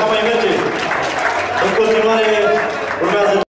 Come